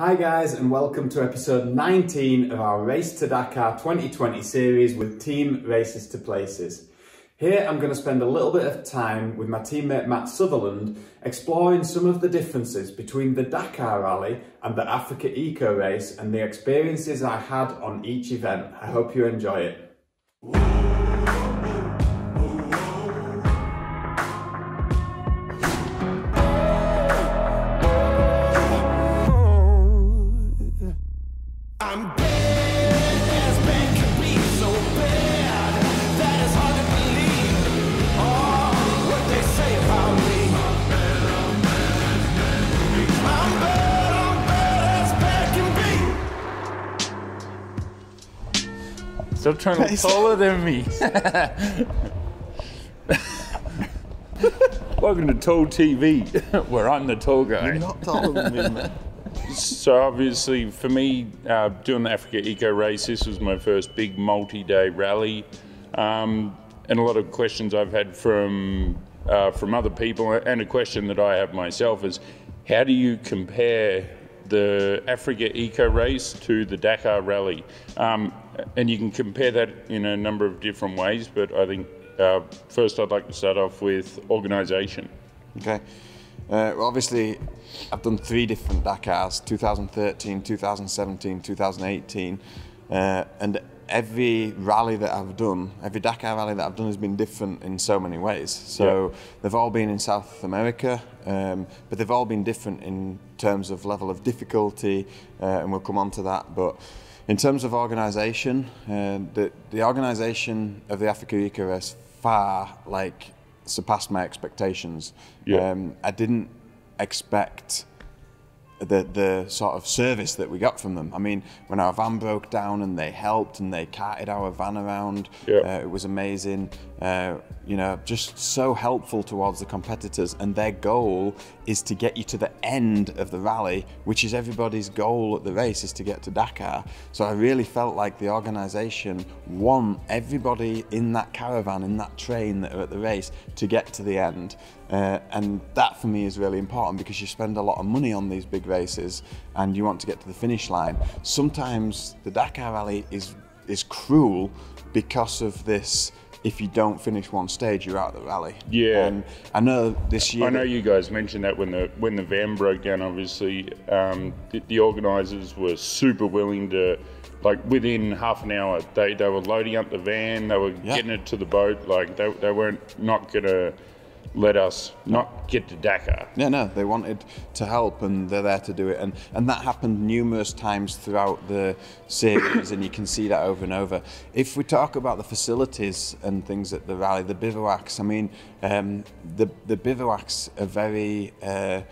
Hi guys and welcome to episode 19 of our Race to Dakar 2020 series with Team Races to Places. Here I'm going to spend a little bit of time with my teammate Matt Sutherland exploring some of the differences between the Dakar Rally and the Africa Eco Race and the experiences I had on each event. I hope you enjoy it. Stop trying to look taller than me. Welcome to Tall TV, where I'm the tall guy. Not taller than me, man. So obviously, for me, uh, doing the Africa Eco Race, this was my first big multi-day rally, um, and a lot of questions I've had from uh, from other people, and a question that I have myself is, how do you compare the Africa Eco Race to the Dakar Rally? Um, and you can compare that in a number of different ways, but I think uh, first I'd like to start off with organisation. Okay. Uh, well, obviously, I've done three different Dakars 2013, 2017, 2018. Uh, and every rally that I've done, every Dakar rally that I've done has been different in so many ways. So Yeah. they've all been in South America, um, but they've all been different in terms of level of difficulty, uh, and we'll come on to that. But in terms of organisation, uh, the, the organisation of the Africa Eco Race far like surpassed my expectations. Yeah. Um, I didn't expect the the sort of service that we got from them. I mean, when our van broke down and they helped and they carted our van around, Yeah. uh, it was amazing. Uh, you know, just so helpful towards the competitors, and their goal is to get you to the end of the rally, which is everybody's goal at the race is to get to Dakar. So I really felt like the organisation want everybody in that caravan, in that train that are at the race, to get to the end. Uh, and that for me is really important because you spend a lot of money on these big races and you want to get to the finish line. Sometimes the Dakar Rally is is cruel because of this. If you don't finish one stage, you're out of the rally. Yeah. And I know this year. I know you guys mentioned that when the when the van broke down. Obviously, um, the, the organisers were super willing to, like within half an hour, they, they were loading up the van, they were Yeah. getting it to the boat. Like they, they weren't not gonna let us not get to Dakar. Yeah, no, they wanted to help and they're there to do it. And, and that happened numerous times throughout the series, and you can see that over and over. If we talk about the facilities and things at the rally, the bivouacs, I mean, um, the, the bivouacs are very. Uh,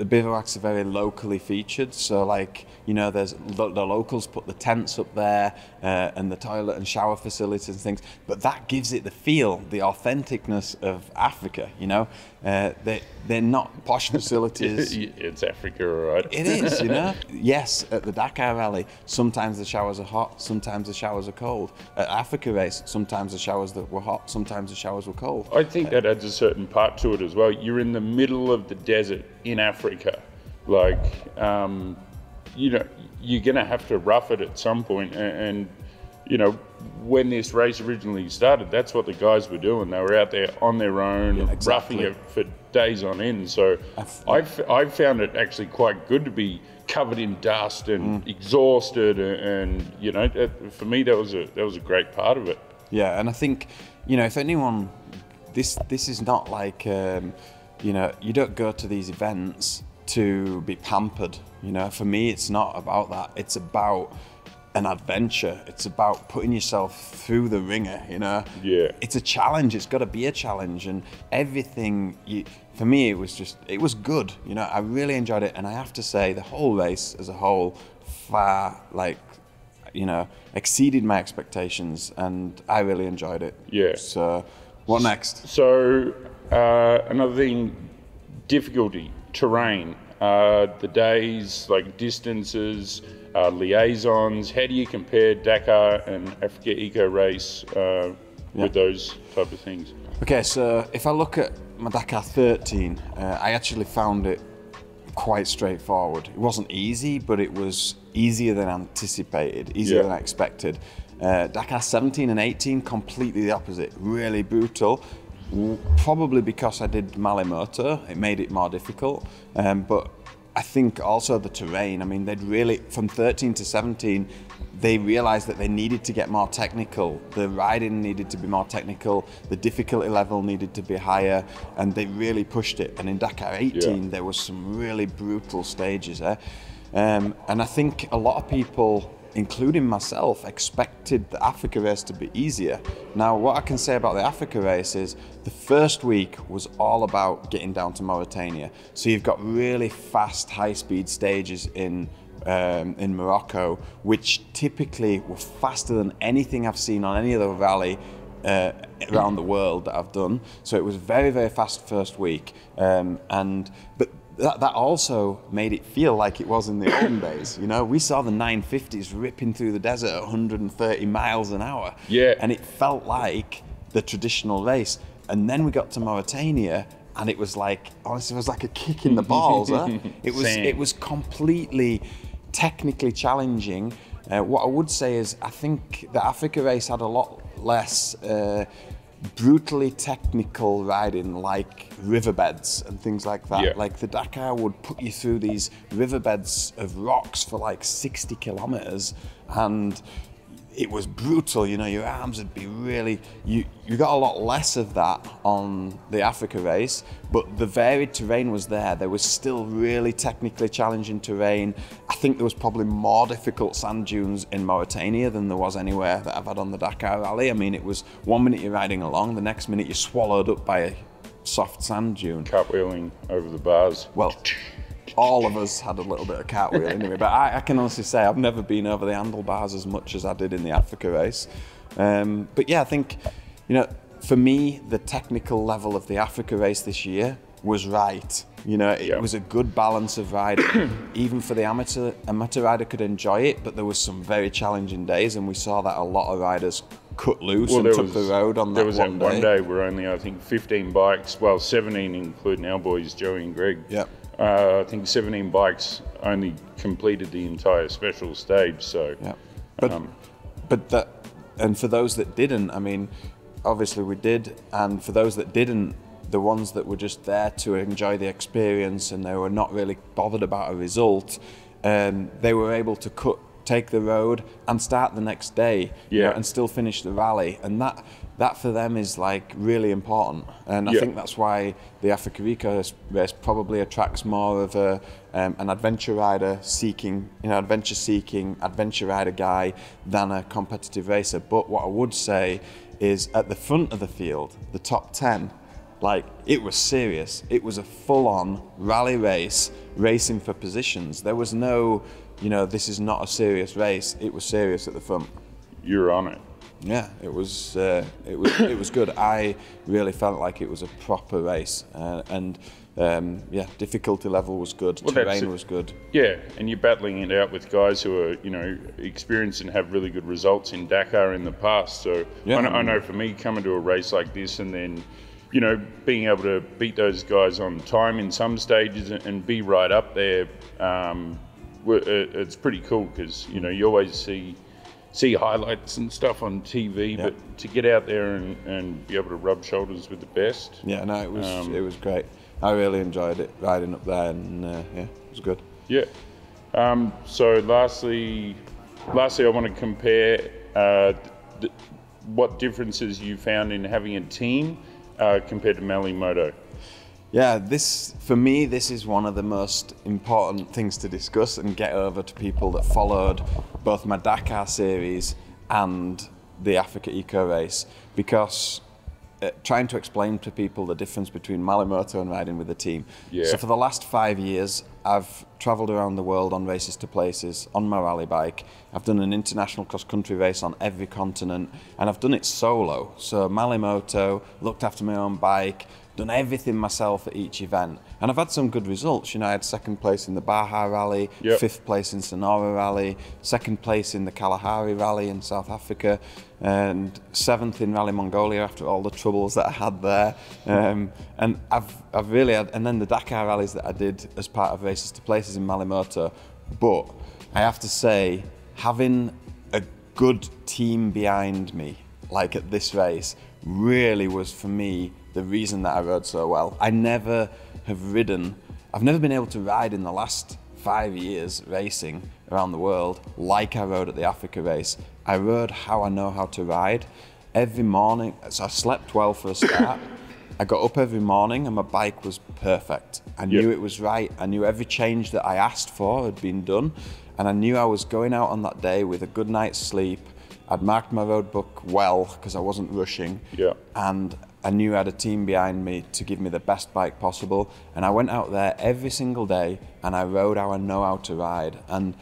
the bivouacs are very locally featured. So, like, you know, there's lo- the locals put the tents up there uh, and the toilet and shower facilities and things. But that gives it the feel, the authenticness of Africa. You know, uh, they they're not posh facilities. it's Africa, all right. It is, you know. yes, at the Dakar Rally, sometimes the showers are hot, sometimes the showers are cold. At Africa Race, sometimes the showers that were hot, sometimes the showers were cold. I think that adds a certain part to it as well. You're in the middle of the desert in Africa. Like, um, you know, you're going to have to rough it at some point. And, and, you know, when this race originally started, that's what the guys were doing. They were out there on their own, exactly. roughing it for days on end. So I've- I've, I've found it actually quite good to be covered in dust and Mm. exhausted. And, and, you know, that, for me, that was a that was a great part of it. Yeah, and I think, you know, if anyone, this this is not like, um, you know, you don't go to these events to be pampered. You know, for me, it's not about that. It's about an adventure. It's about putting yourself through the ringer. You know. Yeah. It's a challenge. It's got to be a challenge, and everything. You, for me, it was just, it was good. You know, I really enjoyed it, and I have to say, the whole race as a whole, far like you know, exceeded my expectations, and I really enjoyed it. Yeah. So, what next? So uh, another thing, difficulty, terrain, uh, the days, like distances, uh, liaisons. How do you compare Dakar and Africa Eco Race uh, Yeah. with those type of things? Okay, so if I look at my Dakar 13, uh, I actually found it quite straightforward. It wasn't easy, but it was easier than anticipated, easier Yeah. than I expected. Uh, Dakar 17 and 18, completely the opposite, really brutal. Probably because I did Malle Moto, it made it more difficult. Um, but I think also the terrain. I mean, they'd really from 13 to 17, they realised that they needed to get more technical. The riding needed to be more technical. The difficulty level needed to be higher, and they really pushed it. And in Dakar 18, Yeah. there was some really brutal stages there. Um, and I think a lot of people, including myself, expected the Africa race to be easier. Now, what I can say about the Africa race is the first week was all about getting down to Mauritania. So you've got really fast, high speed stages in. Um, in Morocco, which typically were faster than anything I've seen on any other rally uh, around the world that I've done. So it was very, very fast first week, um, and but that, that also made it feel like it was in the olden days. You know, we saw the 950s ripping through the desert at 130 miles an hour. Yeah. and it felt like the traditional race. And then we got to Mauritania. And it was like, honestly, it was like a kick in the balls. Huh? It was, Same. it was completely technically challenging. Uh, what I would say is, I think the Africa race had a lot less uh, brutally technical riding, like riverbeds and things like that. Yeah. Like the Dakar would put you through these riverbeds of rocks for like 60 kilometers, and it was brutal. You know, your arms would be really. You you got a lot less of that on the Africa race, but the varied terrain was there. There was still really technically challenging terrain. I think there was probably more difficult sand dunes in Mauritania than there was anywhere that I've had on the Dakar Rally. I mean, it was one minute you're riding along, the next minute you're swallowed up by a soft sand dune. Cartwheeling over the bars. Well, all of us had a little bit of cartwheel anyway, but I, I can honestly say I've never been over the handlebars as much as I did in the Africa race. Um, but yeah, I think, you know, for me, the technical level of the Africa race this year was right. You know, it Yeah. was a good balance of riding. Even for the amateur, amateur rider could enjoy it, but there was some very challenging days, and we saw that a lot of riders cut loose and took the road on that was one that day. one day where only I think 15 bikes, well 17 including our boys Joey and Greg. Yep. Uh, I think 17 bikes only completed the entire special stage. So Yeah, but Um, but that and for those that didn't, I mean, obviously we did, and for those that didn't, the ones that were just there to enjoy the experience and they were not really bothered about a result, um, they were able to cut, take the road and start the next day, you know, and still finish the rally, and that. That for them is like really important, and I Yeah. think that's why the Africa Eco race probably attracts more of a um, an adventure rider seeking, you know, adventure seeking adventure rider guy than a competitive racer. But what I would say is at the front of the field, the top ten, like it was serious. It was a full-on rally race, racing for positions. There was no, you know, this is not a serious race. It was serious at the front. you're on it. Yeah, it was uh, it was it was good. I really felt like it was a proper race, uh, and um, yeah, difficulty level was good, Well, terrain was good. Yeah, and you're battling it out with guys who are, you know, experienced and have really good results in Dakar in the past. So Yeah. I, know, I know for me, coming to a race like this and then, you know, being able to beat those guys on time in some stages and, be right up there, um, it's pretty cool because you know you always see see highlights and stuff on TV, Yeah. but to get out there and, and be able to rub shoulders with the best, Yeah, no, it was Um, it was great. I really enjoyed it riding up there, and uh, yeah, it was good. Yeah. Um, so, lastly, lastly, I want to compare uh, th- what differences you found in having a team uh, compared to Malle Moto. Yeah, this for me, this is one of the most important things to discuss and get over to people that followed both my Dakar series and the Africa Eco Race because uh, trying to explain to people the difference between Malle Moto and riding with a team. Yeah. So for the last five years, I've travelled around the world on races to places on my rally bike. I've done an international cross country race on every continent, and I've done it solo. So Malle Moto, looked after my own bike, done everything myself at each event, and I've had some good results. You know, I had second place in the Baja Rally, Yep. fifth place in Sonora Rally, second place in the Kalahari Rally in South Africa, and seventh in Rally Mongolia after all the troubles that I had there. Um, and I've, I've really had, and then the Dakar rallies that I did as part of Races to Places in Malle Moto. But I have to say, having a good team behind me, like at this race, really was for me the reason that I rode so well. I never have ridden, I've never been able to ride in the last five years racing around the world like I rode at the Africa race. I rode how I know how to ride. Every morning, so I slept well for a start. I got up every morning and my bike was perfect. I knew Yep. it was right. I knew every change that I asked for had been done. And I knew I was going out on that day with a good night's sleep. I'd marked my road book well because I wasn't rushing. Yeah. And I knew I had a team behind me to give me the best bike possible. And I went out there every single day and I rode how I know how to ride. And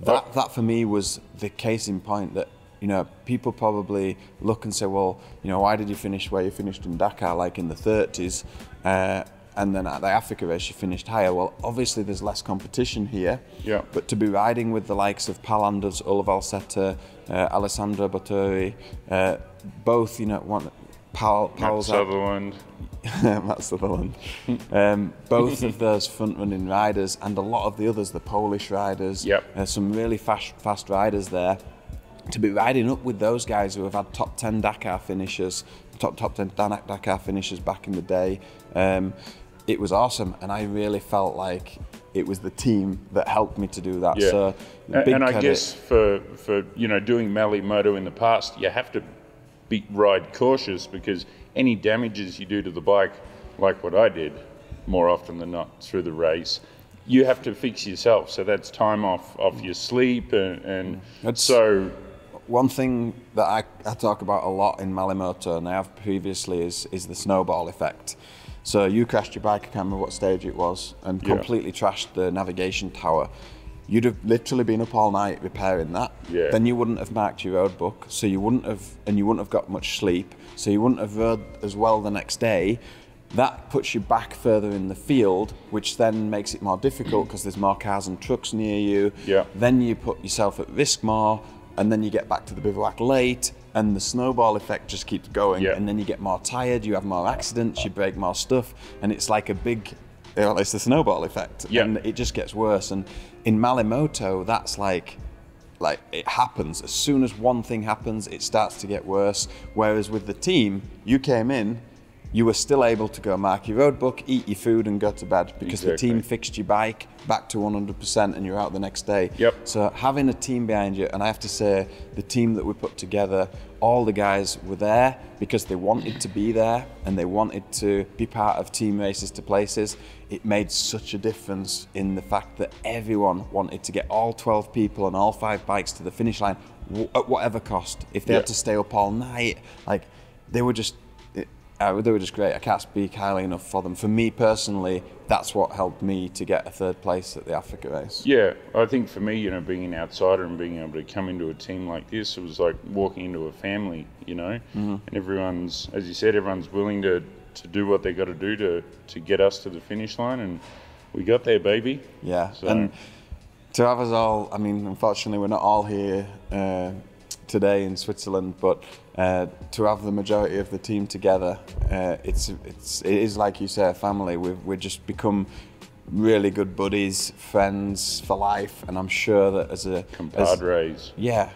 that, that for me was the case in point that, you know, people probably look and say, well, you know, why did you finish where you finished in Dakar, like in the 30s? Uh, and then at the Africa race, you finished higher. Well, obviously, there's less competition here. Yeah. But to be riding with the likes of Pal Anders, Ullevalseter, uh, Alessandro Botturi, uh, both, you know, one, Pal, Matt Pal's Sutherland. Matt Sutherland. um, both of those front running riders and a lot of the others, the Polish riders, Yep. uh, some really fast, fast riders there. To be riding up with those guys who have had top 10 Dakar finishers, top, top 10 Dan- Dakar finishers back in the day, um, it was awesome. And I really felt like it was the team that helped me to do that. Yeah. So, A- big and I guess for, for you know doing Malle Moto in the past, you have to be ride cautious because any damages you do to the bike, like what I did, more often than not through the race, you have to fix yourself. So that's time off off your sleep and, and That's- so One thing that I, I talk about a lot in Malle Moto and I have previously is, is the snowball effect. So you crashed your bike, I can't remember what stage it was, and Yeah. completely trashed the navigation tower. You'd have literally been up all night repairing that. Yeah. Then you wouldn't have marked your road book, so you wouldn't have, and you wouldn't have got much sleep, so you wouldn't have rode as well the next day. That puts you back further in the field, which then makes it more difficult because there's more cars and trucks near you. Yeah. Then you put yourself at risk more, and then you get back to the bivouac late, and the snowball effect just keeps going. Yeah. And then you get more tired, you have more accidents, you break more stuff, and it's like a big, you know, it's the snowball effect. Yeah. And it just gets worse. And in Malle Moto, that's like, like it happens. As soon as one thing happens, it starts to get worse. Whereas with the team, you came in, you were still able to go mark your road book, eat your food, and go to bed because the team fixed your bike back to 100% and you're out the next day. Yep. So having a team behind you, and I have to say, the team that we put together, all the guys were there because they wanted to be there and they wanted to be part of team races to places. It made such a difference in the fact that everyone wanted to get all 12 people and all five bikes to the finish line w- at whatever cost. If they Yeah. had to stay up all night, like they were just. it- uh, they were just great. I can't speak highly enough for them. For me personally, that's what helped me to get a third place at the Africa race. Yeah, I think for me, you know, being an outsider and being able to come into a team like this, it was like walking into a family, you know, Mm-hmm. and everyone's, as you said, everyone's willing to, to do what they got to do to, to get us to the finish line, and we got there, baby. Yeah, So- and to have us all, I mean, unfortunately, we're not all here uh, today in Switzerland, but uh, to have the majority of the team together, uh, it's it's it is like you say, a family. We've we've just become really good buddies, friends for life, and I'm sure that as a as, Compadres. yeah,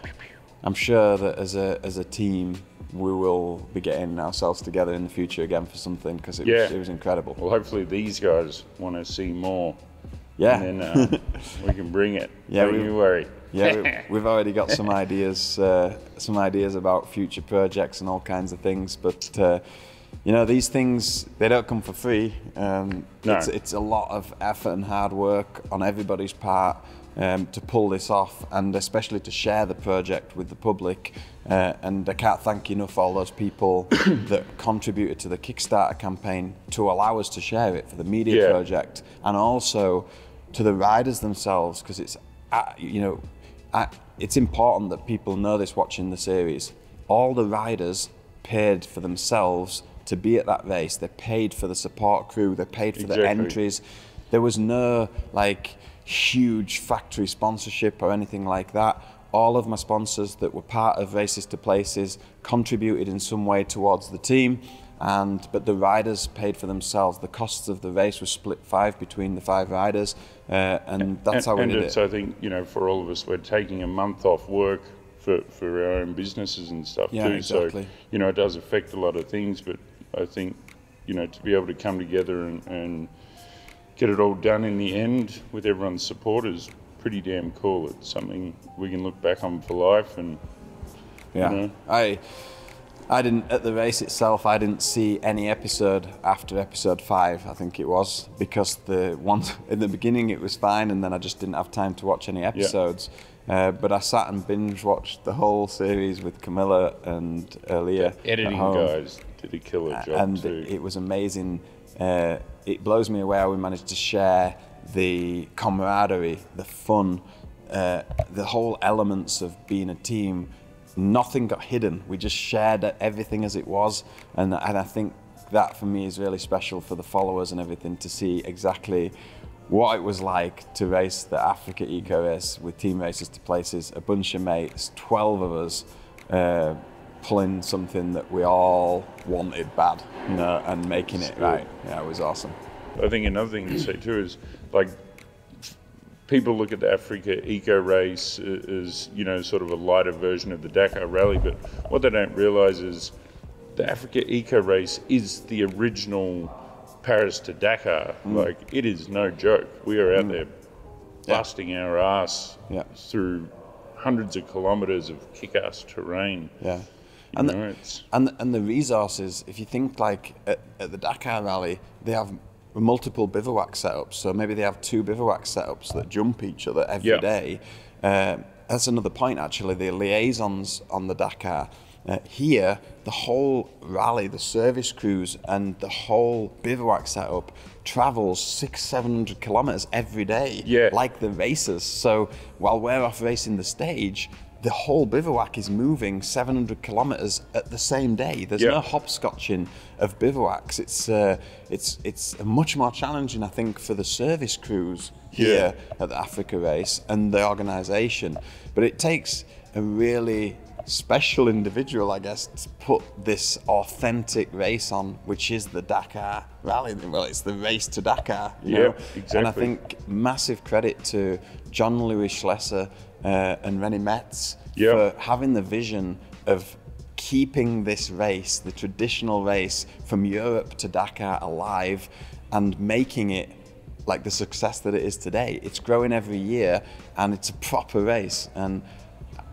I'm sure that as a as a team. We will be getting ourselves together in the future again for something because it, Yeah. was, it was incredible. Well, hopefully these guys want to see more. Yeah. And then uh, we can bring it. Yeah, Don't we- you worry. Yeah, we, we've already got some ideas, uh, some ideas about future projects and all kinds of things. But uh, you know, these things they don't come for free. Um, No. it's, it's a lot of effort and hard work on everybody's part um, to pull this off, and especially to share the project with the public. Uh, and I can't thank enough all those people that contributed to the Kickstarter campaign to allow us to share it for the media Yeah. project, and also to the riders themselves because it's uh, you know uh, it's important that people know this watching the series. All the riders paid for themselves to be at that race. They paid for the support crew. They paid for the entries. There was no like huge factory sponsorship or anything like that. All of my sponsors that were part of Races to Places contributed in some way towards the team, and but the riders paid for themselves. The costs of the race were split five between the five riders, uh, and that's and, how we and did it's, it. I think, you know, for all of us, we're taking a month off work for, for our own businesses and stuff Yeah, too. exactly. So, you know, it does affect a lot of things, but I think, you know, to be able to come together and, and get it all done in the end with everyone's support is pretty damn cool. It's something we can look back on for life and Yeah, know? I, I didn't at the race itself. I didn't see any episode after episode five. I think it was because the one in the beginning it was fine, and then I just didn't have time to watch any episodes. Uh, but I sat and binge watched the whole series with Camilla and Earlier. editing guys did a killer job and too. it was amazing. Uh, it blows me away how we managed to share the camaraderie, the fun, uh, the whole elements of being a team. Nothing got hidden. We just shared everything as it was, and and I think that for me is really special for the followers and everything to see exactly what it was like to race the Africa Eco Race with team races to places. A bunch of mates, twelve of us. Uh, pulling something that we all wanted bad, you know, and making it right. Yeah, it was awesome. I think another thing to say too is like people look at the Africa Eco Race as you know sort of a lighter version of the Dakar Rally, but what they don't realise is the Africa Eco Race is the original Paris to Dakar. Mm. Like it is no joke. We are out mm. there busting our ass Yeah. through hundreds of kilometres of kick-ass terrain. Yeah. And the- it's And and the resources, if you think like at, at the Dakar Rally, they have multiple bivouac setups. So maybe they have two bivouac setups that jump each other every Yeah. day. Uh, that's another point actually. The liaisons on the Dakar. Uh, here, the whole rally, the service crews, and the whole bivouac setup travels six, seven hundred kilometers every day, Yeah. like the racers. So while we're off racing the stage, the whole bivouac is moving 700 kilometers at the same day. There's Yeah. no hopscotching of bivouacs. It's uh, it's it's much more challenging, I think, for the service crews here at the Africa race and the organisation. But it takes a really special individual, I guess, to put this authentic race on, which is the Dakar Rally. Well, it's the race to Dakar. You Yep, know? And I think massive credit to Jean-Louis Schlesser uh, and René Metge Yep. for having the vision of keeping this race, the traditional race from Europe to Dakar alive and making it like the success that it is today. It's growing every year and it's a proper race. And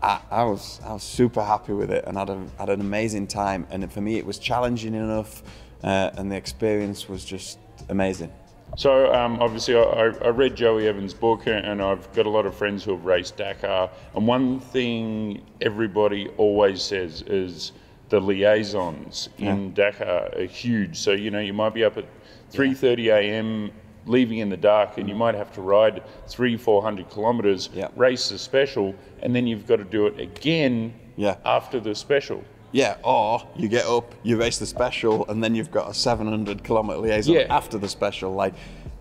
I, I was I was super happy with it and had, a, had an amazing time. And for me, it was challenging enough uh, and the experience was just amazing. So um, obviously, I, I read Joey Evans' book, and I've got a lot of friends who have raced Dakar. And one thing everybody always says is the liaisons in Dakar are huge. So you know, you might be up at 3:30 a.m. leaving in the dark, and you might have to ride three, four hundred kilometres, Yeah. race the special, and then you've got to do it again Yeah. after the special. Yeah, or you get up, you race the special, and then you've got a 700 kilometer liaison Yeah. after the special. Like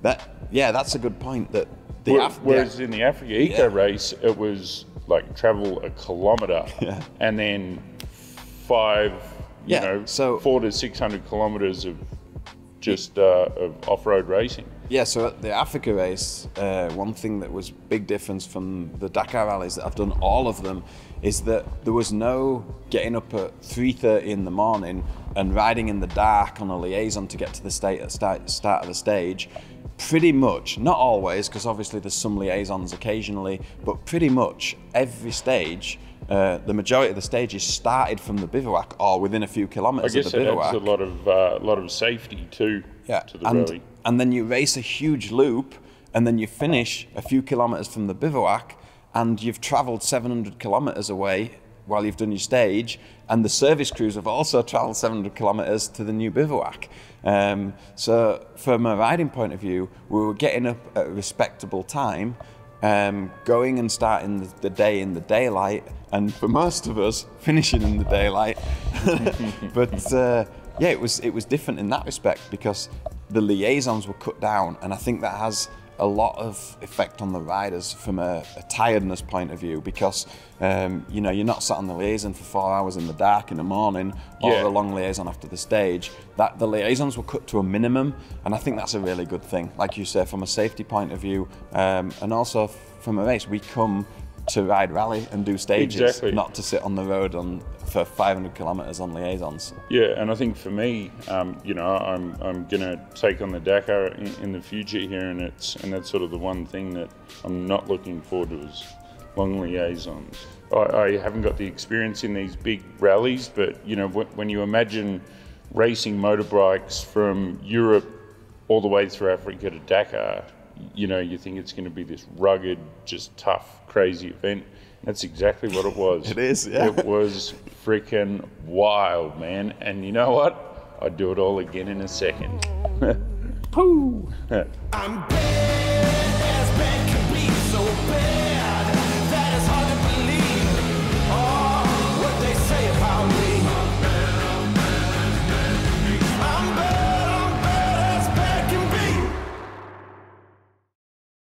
that, yeah, that's a good point. That the af- Whereas in the Africa Eco race, it was like travel a kilometre and then five, you Yeah, know, so- four to six hundred kilometres of just uh, of off-road racing. Yeah, so at the Africa race, uh, one thing that was big difference from the Dakar rallies that I've done all of them is that there was no getting up at 3:30 in the morning and riding in the dark on a liaison to get to the state at start, start of the stage. Pretty much, not always, because obviously there's some liaisons occasionally, but pretty much every stage, uh, the majority of the stages started from the bivouac or within a few I kilometres guess of the it bivouac. adds a lot of uh, lot of safety too Yeah, to the and, rally. And then you race a huge loop, and then you finish a few kilometers from the bivouac, and you've traveled 700 kilometers away while you've done your stage, and the service crews have also travelled 700 kilometres to the new bivouac. Um, so, from a riding point of view, we were getting up at a respectable time, um, going and starting the, the day in the daylight, and for most of us, finishing in the daylight. but uh, yeah, it was it was different in that respect because the liaisons were cut down, and I think that has a lot of effect on the riders from a, a tiredness point of view because um, you know you're not sat on the liaison for four hours in the dark in the morning or Yeah. a long liaison after the stage. That the liaisons were cut to a minimum, and I think that's a really good thing. Like you say, from a safety point of view, um, and also from a race, we come to ride rally and do stages, Exactly. not to sit on the road on for 500 kilometres on liaisons. Yeah, and I think for me, um, you know, I'm I'm gonna take on the Dakar in, in the future here, and it's and that's sort of the one thing that I'm not looking forward to is long liaisons. I, I haven't got the experience in these big rallies, but you know, when, when you imagine racing motorbikes from Europe all the way through Africa to Dakar, you know, you think it's going to be this rugged, just tough, crazy event. That's exactly what it was. It is, yeah. It was freaking wild, man. And you know what? I'd do it all again in a second. Pooh. I'm bad